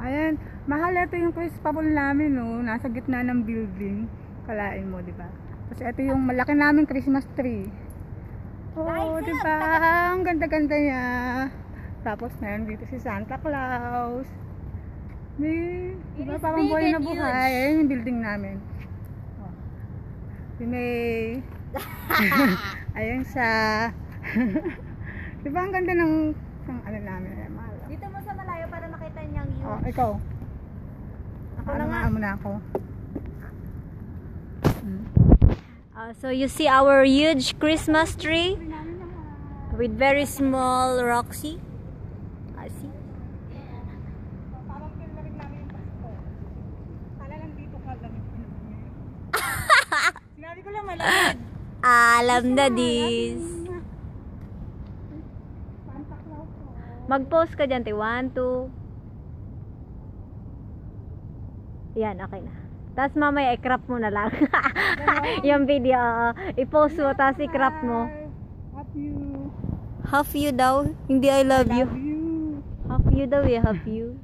Ayan, mahal ito yung Christmas namin, no? Nasa gitna ng building. Kalain mo, di ba? Kasi ito yung malaki namin Christmas tree. Oo, Nice, di ba? Ang ganda-ganda niya. Tapos meron dito si Santa Claus. May, di ba? Parang buhay na buhay. Ayan yung building namin. Oh. Si May. Ayan siya. di ba ang ganda ng, ng ano namin? Ayan, mahal. Dito mo sa ikaw. Ako Ano na nga. nga muna ako. Hmm. Uh, so you see our huge Christmas tree with very small Roxy. Ah, see? Na. Sinabi ko lang malamig. Alam na this. Mag-post ka dyan, te. One, two. Yan, okay na. Tapos mamaya i-crop mo na lang. yung video, oo. I-post mo, tapos i-crop mo. Love you. Half you daw. Hindi I love you. Love you. Half you daw eh, half you.